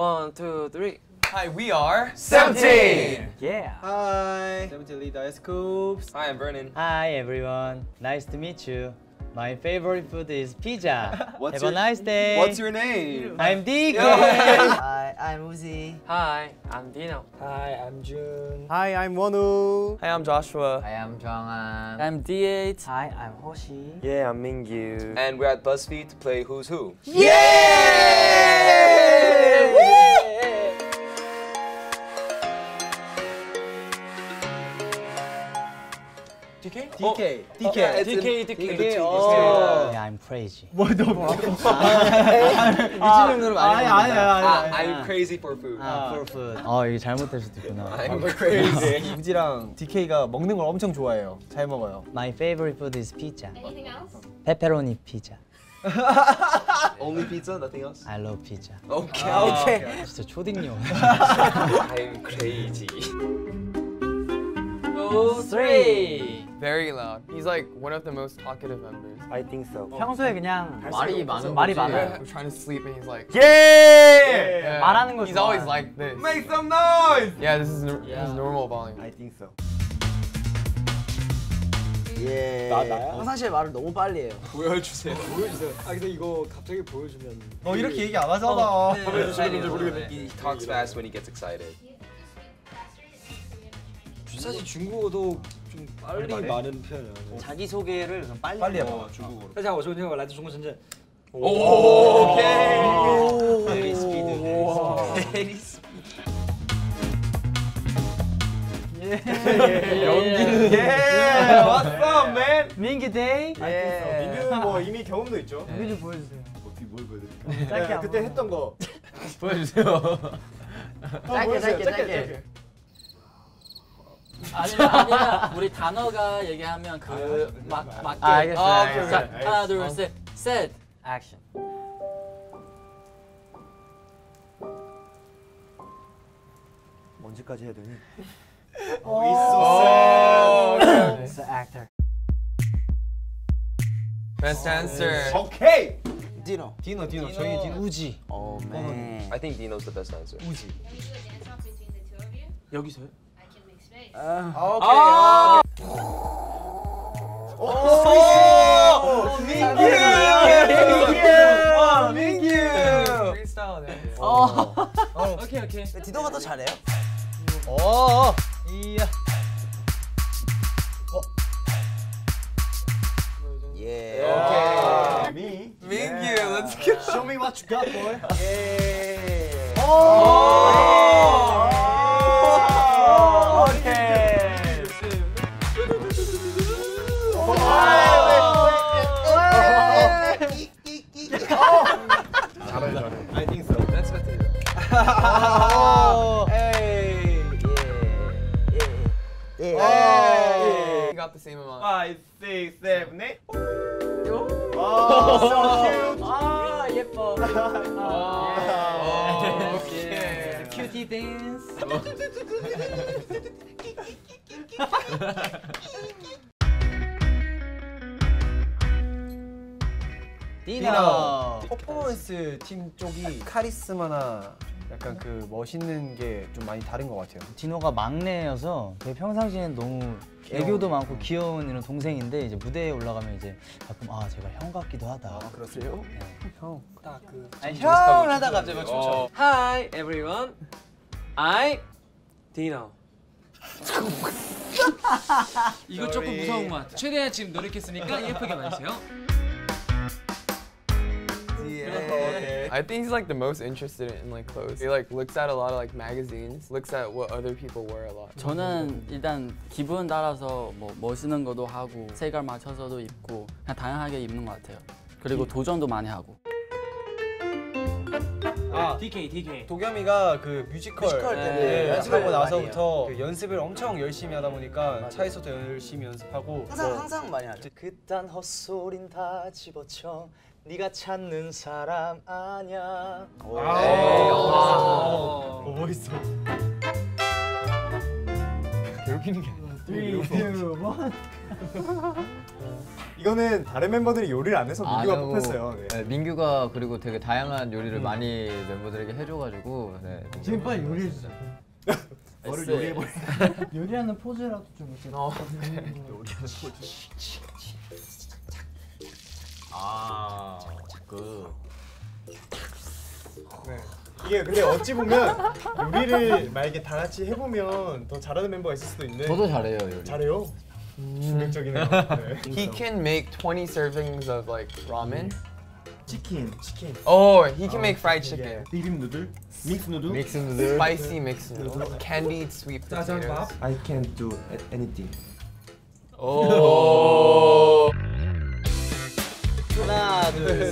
One, two, three. Hi, we are Seventeen. Yeah. Hi. Seventeen leader Scoops. Hi, I'm Vernon. Hi everyone. Nice to meet you. My favorite food is pizza. What's Have your- a nice day. What's your name? I'm DK. Hi, I'm Uzi. Hi, I'm Dino. Hi, I'm Jun. Hi, I'm Wonu. Hi, I'm Joshua. Hi, I am Jonghan. I'm D8. Hi, I'm Hoshi. Yeah, I'm Mingyu. And we're at BuzzFeed to play Who's Who. DK? DK. DK. DK. DK, DK. Oh. Yeah, I'm crazy. 미친 정도로 많이 아니 아니 Ah, 아니. I'm crazy for food. 아, for food. 어, 이게 잘못될 수도 있구나. I'm crazy. 우지랑 DK가 먹는 걸 엄청 좋아해요. 잘 먹어요. My favorite food is pizza. Anything else? Pepperoni pizza. Only pizza, nothing else? I love pizza. Okay. 오케이. 진짜 초딩용. I'm crazy. Two, three. Very loud. He's like one of the most talkative members. I think so. 평소에 그냥 말이 많은 말이. 많아요. We're trying to sleep and he's like, Yeah! yeah. 말하는 거 He's always like this. Make some noise! Yeah, this is nor- his normal volume. I think so. 예. 나 나야? 평상시에 말을 너무 빨리 해요. 보여주세요. 아 근데 이거 갑자기 보여주면 너 이렇게 얘기 안 하잖아. He talks fast when he gets excited. 사실 중국어도 좀 빨리 많은 편이야. 자기 소개를 좀 빨리. 빨리 해봐. 해봐 중국어로. 大家好，我是那个来自中国深圳。 Okay. Very speed. 연기는 예. What's up, man? 민기 데이. 예. 민규는 뭐 이미 경험도 있죠. 민기 좀 보여주세요. 어떻게 뭘 보여드릴까? 네, 그때 했던 거. 짧게 짧게 짧게. 아니면 아니면 우리 단어가 얘기하면 그막 맞게. 아, 알겠어요, 자, 알겠어요. 하나, 둘, 셋. 셋. 액션. 언제까지 해야 되니? It's the actor. Best answer. 오케이. 디노. 디노 디노 저희 디노 우지. 오 맨. I think Dino's the best answer. 우지. Usually dance off between the two of you. 여기서요? I can make space. 아, 오케이. 오, 민규. 민규. 민규. Freestyle dance. 어. 오케이, 오케이. 디노가 더 잘해요? 오. 이야. 예. 오케이. 미. Mingyu, let's go. Show me what you got, boy. 예. I is. 에이. 예. We got the same amount. Five, six, seven, eight. Oh, 아, 예뻐. 아, 오케이. 큐티 댄스. 디너. 퍼포먼스 팀 쪽이 카리스마나 약간 그 멋있는 게 좀 많이 다른 것 같아요. 디노가 막내여서 되게 평상시에는 너무 애교도 많고 귀여운 이런 동생인데 이제 무대에 올라가면 이제 가끔 아 제가 형 같기도 하다. 그러세요? 형. 아니, 형 하다가 갑자기 막 춤춰. Hi everyone. I Dino. 이거 조금 무서운 것 같아. 최대한 지금 노력했으니까 예쁘게 봐주세요. I think he's like the most interested in like clothes. He like looks at a lot of like magazines, looks at what other people wear a lot. 저는 일단 기분 따라서 뭐 멋있는 것도 하고 색깔 맞춰서도 입고 그냥 다양하게 입는 것 같아요. 그리고 도전도 많이 하고. 아, DK DK. 도겸이가 그 뮤지컬, 뮤지컬 네, 때문에 연습하고 나서부터 그 연습을 엄청 열심히 하다 보니까 차에서도 열심히 연습하고 항상 뭐 항상 많이 하죠. 그딴 헛소린 다 집어쳐 네가 찾는 사람 아냐 아, 어, 멋있어. 괴롭히는 게 Three, two, one. 이거는 다른 멤버들이 요리를 안 해서 민규가 안 뽑혔어요. 네. 네, 민규가 그리고 되게 다양한 요리를 많이 멤버들에게 해줘가지고 네, 지금 빨리 요리해 주자. 너를 요리해 볼. 요리하는 포즈라도 좀 이렇게. 어. 아, 그. 네. 이게 근데 어찌 보면 요리를 만약에 다 같이 해보면 더 잘하는 멤버가 있을 수도 있는데 저도 잘해요 요리. 잘해요. 충격적이네요. 네. He can make 20 servings of like ramen. 치킨, 치킨, Oh, he can make fried chicken. 비빔 누들, 믹스 누들. 믹스 누들. Spicy mixed noodles. Candied sweet potatoes. I can do anything. Oh.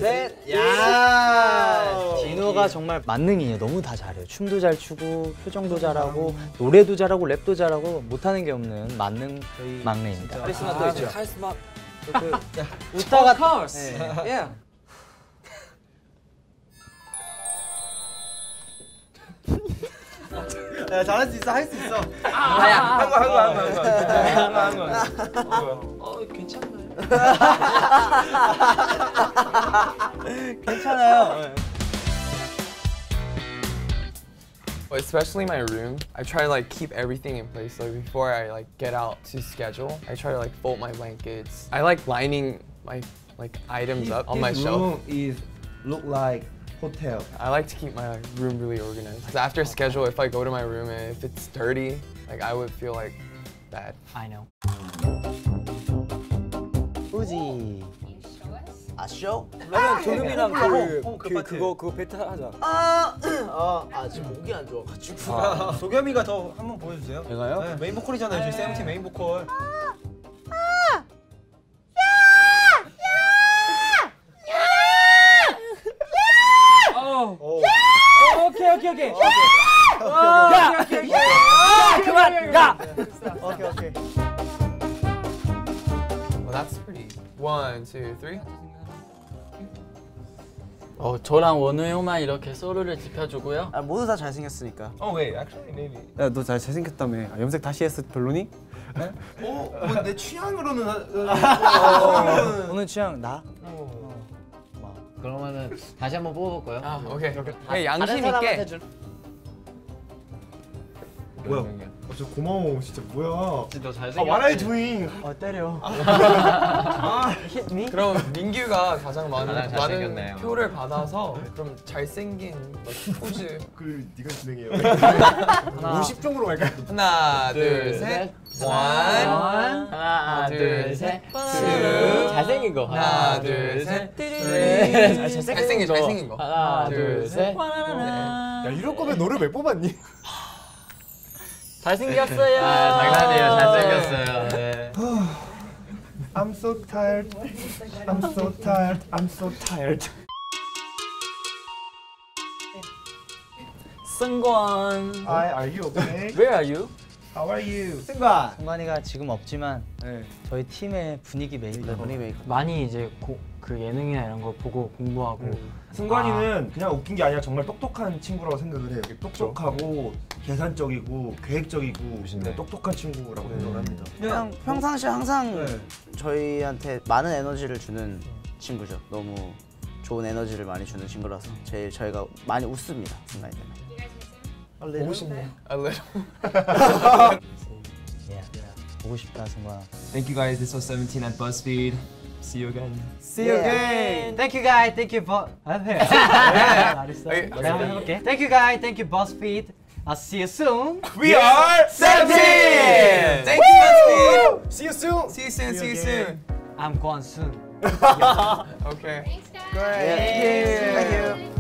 셋. 야! 진호가 정말 만능이에요. 너무 다 잘해요. 춤도 잘 추고, 표정도 잘하고, 노래도 잘하고, 랩도 잘하고, 못하는 게 없는 만능 막내입니다. 카리스마 또 있죠. 카리스마. 웃다가 Of course. Yeah. 야, 잘할 수 있어, 할 수 있어. 어 괜찮나요? 괜찮아요. Especially my room, I try to like keep everything in place. So before I like get out to schedule, I try to like fold my blankets. I like lining my like items up on my His shelf. room is look like hotel. I like to keep my like, room really organized. 'Cause after schedule, if I go to my room and if it's dirty, like I would feel like bad. I know. You show us? 아 쇼? 그러면 도겸이랑 그, 그 그거 그거 배틀 하자. 아 지금 목이 안 좋아가지고. 도겸이가 더 한번 보여주세요. 제가요? 네, 메인 보컬이잖아요. 저희 세븐틴 메인 보컬. 어. 오. 오케이 오케이 오케이. 야! 야! 그만! 야! 오케이 오케이. Well, that's pretty. One, two, three. 어 저랑 원우 형만 이렇게 소로를 지펴주고요. 아, 모두 다 잘생겼으니까. Oh wait, actually maybe. 야, 너잘 잘생겼다며. 아, 염색 다시 했어. 별로니? 어, 뭐 내 취향으로는 오늘 취향 나? 그러면은 다시 한번 뽑아볼까요? Okay. Okay. Hey, 다른 양심 있게. 줄. 뭐야? 어, 저 고마워, 진짜 뭐야? 너 아, 잘생겼지? what are you doing? 어 때려. 그럼 민규가 가장 많은 가장 잘생겼네요. 많은 표를 받아서 그럼 잘생긴 포즈 그 네가 진행해요. 50종으로 갈까요? 하나 둘셋 원. 하나 둘, 셋. two. 잘생긴 거. 하나 둘셋 셋. 잘생긴 거 잘생긴 거 하나 둘, 둘 셋. 야, 이럴 거면 너를 왜 뽑았니? 잘생겼어요. 아, 장난이에요. 잘생겼어요. 네. I'm so tired. I'm so tired. I'm so tired. 승관. Hi, are you okay? Where are you? How are you? 승관. 승관이가 지금 없지만 네. 저희 팀의 분위기 메이커. 분위기 메이커. 많이 이제 고, 그 예능이나 이런 거 보고 공부하고 승관이는 그냥 웃긴 게 아니라 정말 똑똑한 친구라고 생각을 해요. 똑똑하고 계산적이고 계획적이고 네, 똑똑한 친구라고 생각을 합니다. 그냥 평상시에 항상 네. 저희한테 많은 에너지를 주는 친구죠. 너무 좋은 에너지를 많이 주는 친구라서 제일 저희가 많이 웃습니다. 순간이 되면. 보고 싶네 A little 예. 보고 싶다 승관아. Thank you guys. This was 17 at BuzzFeed. See you again. See you again. Thank you guys. Thank you for. 아, 해. 잘했어. Okay. 내가 한번 해볼게. Thank you guys. Thank you BuzzFeed. I'll see you soon. We are Seventeen! Thanks BuzzFeed! See you soon. See you soon, see you soon I'm Kwon Soon. Okay Thanks, guys. Thank you.